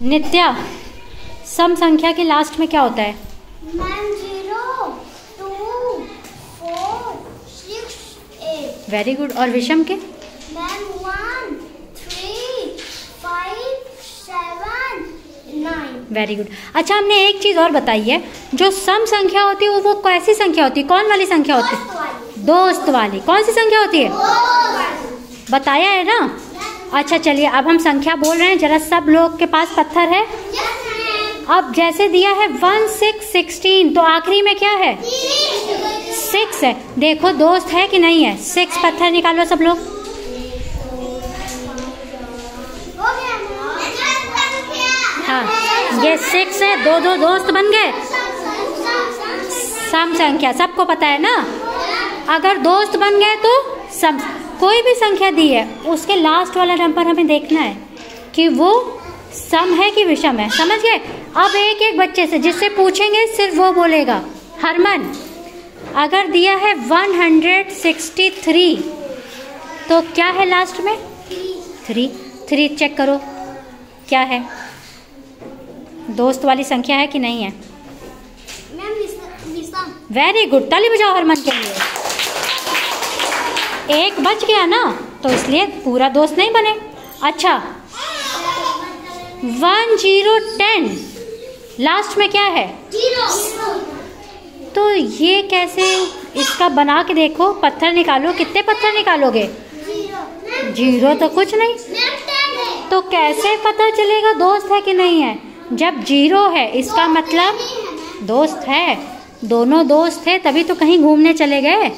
नित्या सम संख्या के लास्ट में क्या होता है? वेरी गुड और विषम के? Ma'am one three five seven nine very good अच्छा हमने एक चीज़ और बताई है। जो सम संख्या होती है वो वो कैसी संख्या होती है? कौन वाली संख्या होती है? दोस्त वाली। कौन सी संख्या होती है? बताया है ना? अच्छा चलिए, अब हम संख्या बोल रहे हैं। जरा सब लोग के पास पत्थर है। अब जैसे दिया है वन सिक्स सिक्सटीन तो आखिरी में क्या है? सिक्स है। देखो, दोस्त है कि नहीं है? सिक्स पत्थर निकालो सब लोग। हाँ ये सिक्स है। दो दो दोस्त बन गए। सम संख्या, सबको पता है ना? अगर दोस्त बन गए तो सम कोई भी संख्या दी है उसके लास्ट वाला नंबर हमें देखना है कि वो सम है कि विषम है। समझ गए? अब एक एक बच्चे से जिससे पूछेंगे सिर्फ़ वो बोलेगा हरमन अगर दिया है 163 तो क्या है लास्ट में? थ्री थ्री चेक करो क्या है? दोस्त वाली संख्या है कि नहीं है? वेरी गुड ताली बजाओ हरमन के लिए। एक बच गया ना तो इसलिए पूरा दोस्त नहीं बने। अच्छा वन ज़ीरो टेन, लास्ट में क्या है? तो ये कैसे इसका बना के देखो, पत्थर निकालो, कितने पत्थर निकालोगे? ज़ीरो तो कुछ नहीं। तो कैसे पता चलेगा दोस्त है कि नहीं है? जब ज़ीरो है, इसका मतलब दोस्त है। दोनों दोस्त थे, तभी तो कहीं घूमने चले गए।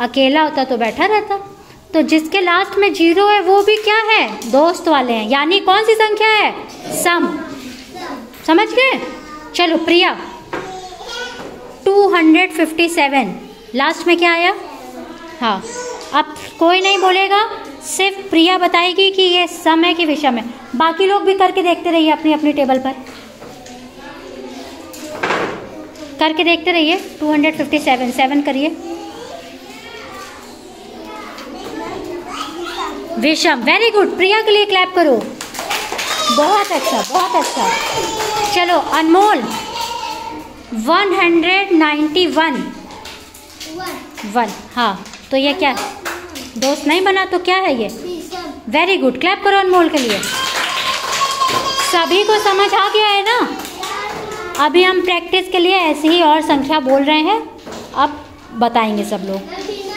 अकेला होता तो बैठा रहता। तो जिसके लास्ट में ज़ीरो है, वो भी क्या है? दोस्त वाले हैं। यानी कौन सी संख्या है? सम। समझ गए? चलो, प्रिया। 257 लास्ट में क्या आया? हाँ। अब कोई नहीं बोलेगा। सिर्फ़ प्रिया बताएगी कि ये सम है कि विषम है। बाकी लोग भी करके देखते रहिए अपनी अपनी टेबल पर। करके देखते रहिए। 257 सेवन करिए। विषम वेरी गुड प्रिया के लिए क्लैप करो. बहुत अच्छा बहुत अच्छा. चलो, अनमोल. 191 वन वन हाँ तो ये क्या? दोस्त नहीं बना तो क्या है ये? वेरी गुड क्लैप करो अनमोल के लिए. सभी को समझ आ गया है ना? अभी हम प्रैक्टिस के लिए ऐसे ही और संख्या बोल रहे हैं. अब बताएँगे सब लोग.